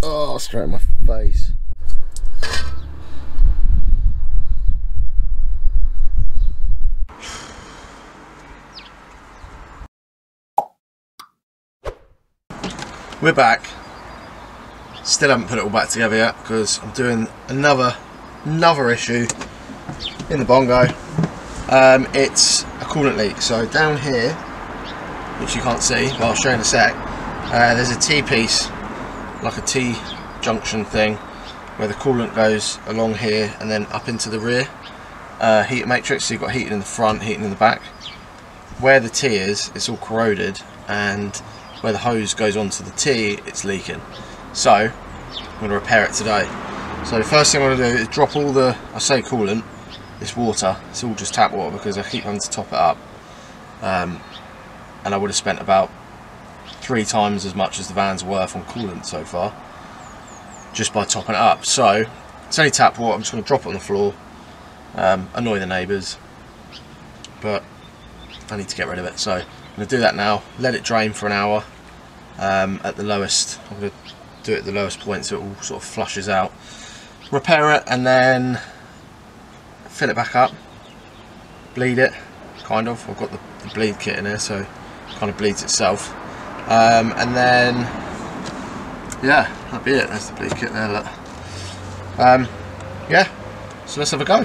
Oh, straight in my face. We're back. Still haven't put it all back together yet because I'm doing another another issue in the bongo. Um, it's a coolant leak. So down here, which you can't see, but I'll show you in a sec. Uh, there's a T-piece, like a T junction thing, where the coolant goes along here and then up into the rear uh, heater matrix. So you've got heating in the front, heating in the back. Where the T is, it's all corroded, and where the hose goes onto the T, it's leaking. So I'm going to repair it today. So the first thing I'm going to do is drop all the, I say coolant, this water, it's all just tap water because I keep having to top it up. Um, and I would have spent about three times as much as the van's worth on coolant so far just by topping it up. So it's only tap water I'm just going to drop it on the floor um, annoy the neighbours but I need to get rid of it. So I'm going to do that now let it drain for an hour um, at the lowest I'm going to do it at the lowest point so it all sort of flushes out. Repair it and then fill it back up bleed it kind of. I've got the, the bleed kit in here so kind of bleeds itself um, and then yeah that'll be it. There's the bleed kit there look. Um, yeah so let's have a go.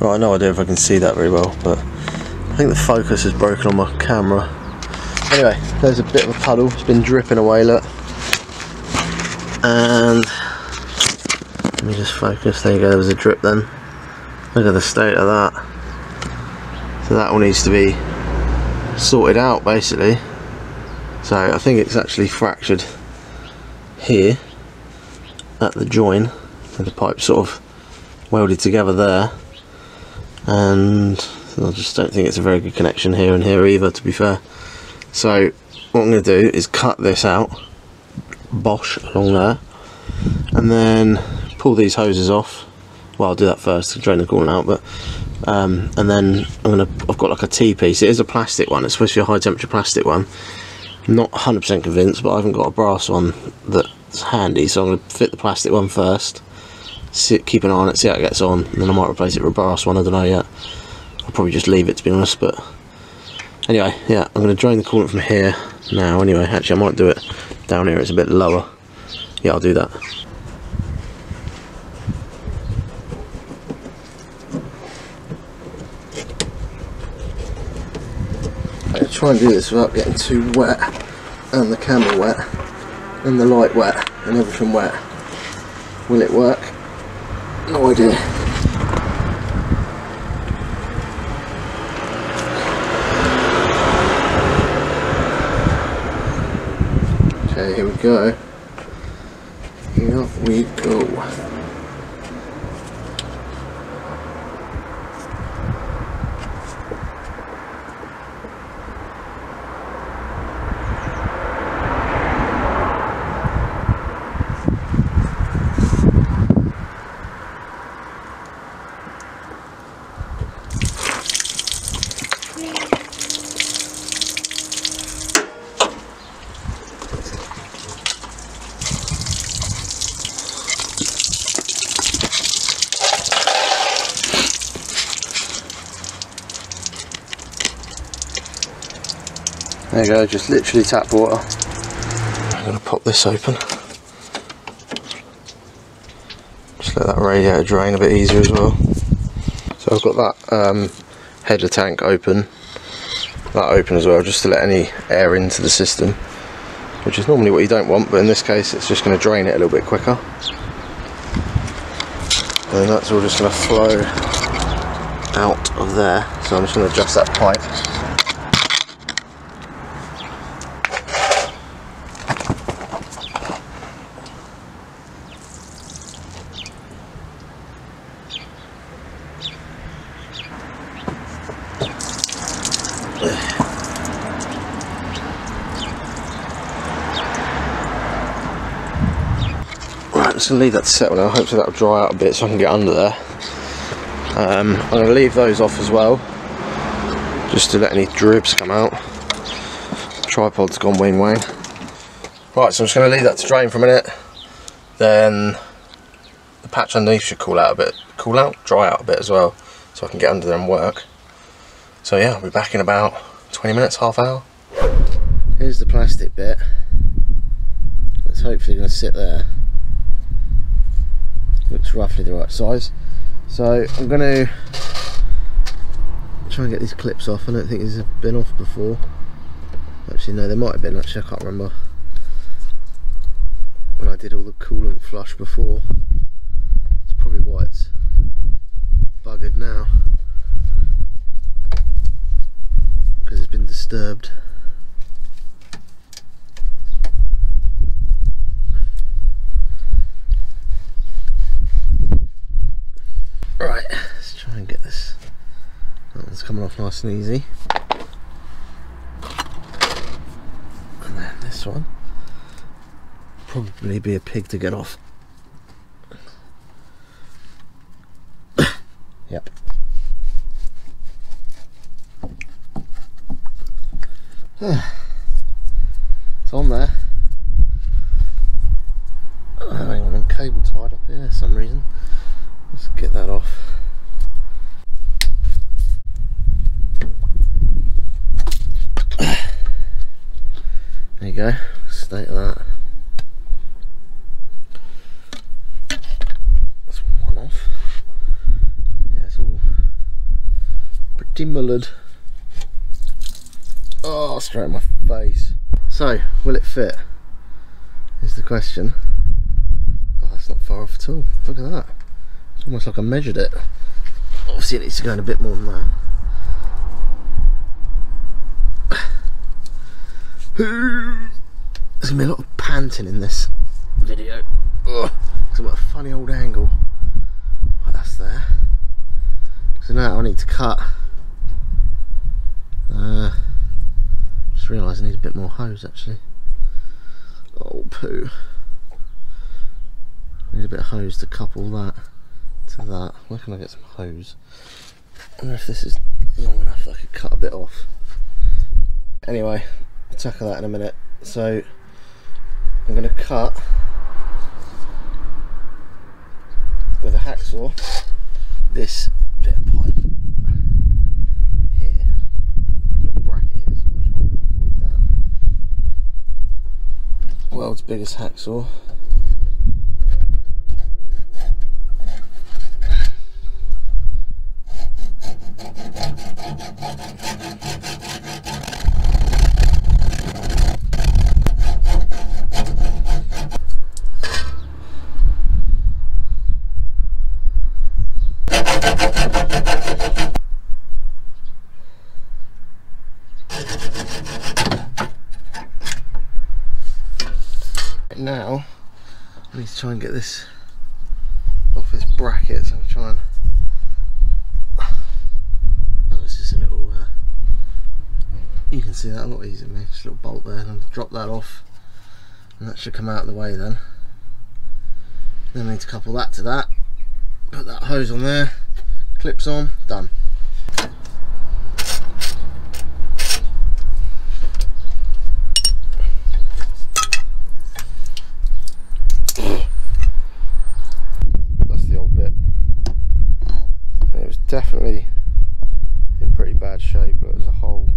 Right no idea if I can see that very well but I think the focus is broken on my camera. Anyway there's a bit of a puddle. It's been dripping away look. And let me just focus. There you go. There was a drip then. Look at the state of that. So that all needs to be sorted out basically. So I think it's actually fractured here at the join and the pipe sort of welded together there. And I just don't think it's a very good connection here and here either to be fair. So what I'm going to do is cut this out Bosch along there and then pull these hoses off. Well I'll do that first to drain the coolant out but um, and then I'm gonna I've got like a T-piece it is a plastic one it's supposed to be a high temperature plastic one. Not 100% convinced but I haven't got a brass one that's handy so I'm gonna fit the plastic one first keep an eye on it see how it gets on and then I might replace it with a brass one I don't know yet. I'll probably just leave it to be honest but anyway yeah I'm gonna drain the coolant from here now anyway. Actually I might do it down here it's a bit lower. Yeah I'll do that I'm going to try and do this without getting too wet and the camera wet and the light wet and everything wet. Will it work? No idea. Okay, here we go. Here we go. There you go, just literally tap water. I'm going to pop this open. Just let that radiator drain a bit easier as well. So I've got that um, header tank open, that open as well, just to let any air into the system, which is normally what you don't want, but in this case it's just going to drain it a little bit quicker. And that's all just going to flow out of there. So I'm just going to adjust that pipe. Right, I'm just to leave that to settle now. Hopefully that'll dry out a bit so I can get under there. Um, I'm to leave those off as well, just to let any dribs come out. Tripod's gone wing wang. Right, so I'm just going to leave that to drain for a minute. Then the patch underneath should cool out a bit. Cool out? Dry out a bit as well. So I can get under there and work. So yeah, I'll be back in about 20 minutes, half hour. Here's the plastic bit. It's hopefully going to sit there. Looks roughly the right size. So I'm going to try and get these clips off. I don't think these have been off before. Actually no, they might have been actually, I can't remember. When I did all the coolant flush before. It's probably why it's buggered now. Because it's been disturbed. Right, let's try and get this. That one's coming off nice and easy. And then this one. Probably be a pig to get off. yep. it's on there. Oh, hang on, cable tied up here for some reason. Let's get that off. There you go, state of that. That's one off. Yeah, it's all pretty mullered. Oh, straight in my face. So, will it fit? Is the question. Oh, that's not far off at all. Look at that. It's almost like I measured it. Obviously it needs to go in a bit more than that. There's gonna be a lot of panting in this video. Ugh, because I'm at a funny old angle. Right, that's there. So now I need to cut. Uh, just realised I need a bit more hose actually. Oh poo. Need a bit of hose to couple that to that. Where can I get some hose? I wonder if this is long enough I could cut a bit off. Anyway, I'll tackle that in a minute. So I'm going to cut with a hacksaw this bit of pipe here. Got a bracket here, so I'm going to try and avoid that. World's biggest hacksaw. Now. I need to try and get this off this bracket so I'm trying oh it's just a little uh, you can see that a lot easier me. Just a little bolt there and drop that off. And that should come out of the way then. Then I need to couple that to that. Put that hose on there. Clips on. Done definitely in pretty bad shape but as a whole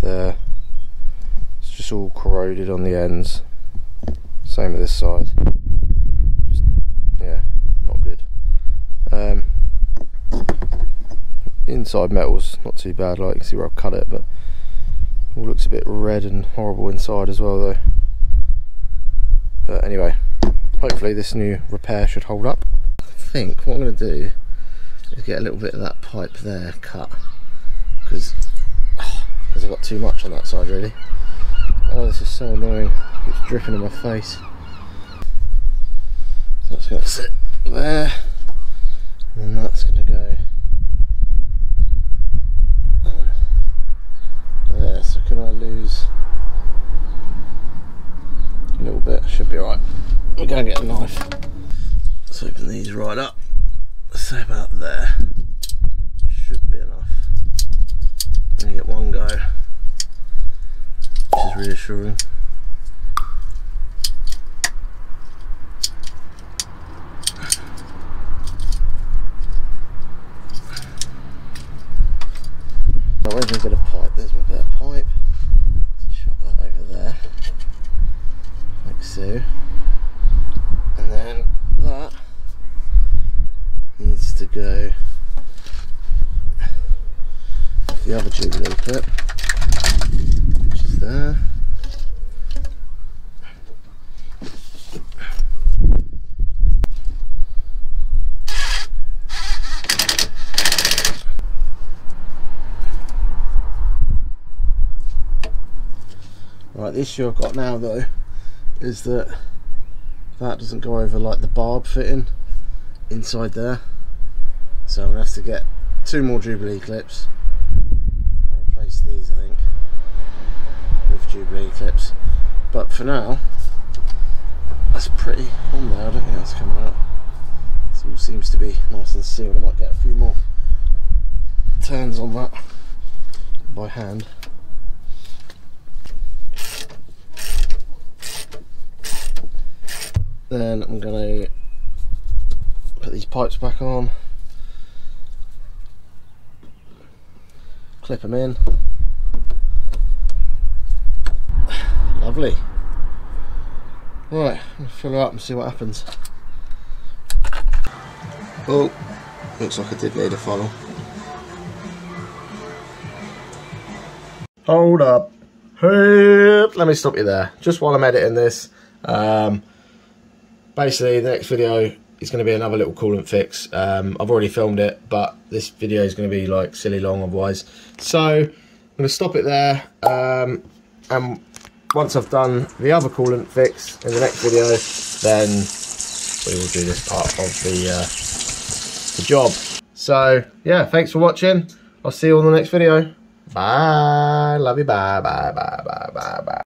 there it's just all corroded on the ends. Same with this side. Just, yeah not good. Um, inside metal's not too bad. Like you can see where I've cut it but all looks a bit red and horrible inside as well though. But anyway hopefully this new repair should hold up. I think what I'm going to do is get a little bit of that pipe there cut because oh, I've got too much on that side really. Oh this is so annoying, it's dripping in my face. So that's going to sit there and then that's going to go there. So can I lose a little bit? Should be alright. We're going to get a knife. Let's open these right up Let's say about there. Should be enough. Gonna get one go, is reassuring. The issue I've got now though is that that doesn't go over like the barb fitting inside there. So I'm gonna have to get two more Jubilee clips. I'll replace these I think with Jubilee clips. But for now, that's pretty on there. I don't think that's coming out. It all seems to be nice and sealed. I might get a few more turns on that by hand. Then I'm going to put these pipes back on, clip them in. Lovely. Right, fill her up and see what happens. Oh, looks like I did need a funnel. Hold up. Let me stop you there. Just while I'm editing this. Um, basically the next video is going to be another little coolant fix. Um, I've already filmed it but this video is going to be like silly long otherwise. So I'm going to stop it there um, and once I've done the other coolant fix in the next video then we will do this part of the, uh, the job. So yeah thanks for watching. I'll see you on the next video. Bye. Love you. Bye bye bye bye bye bye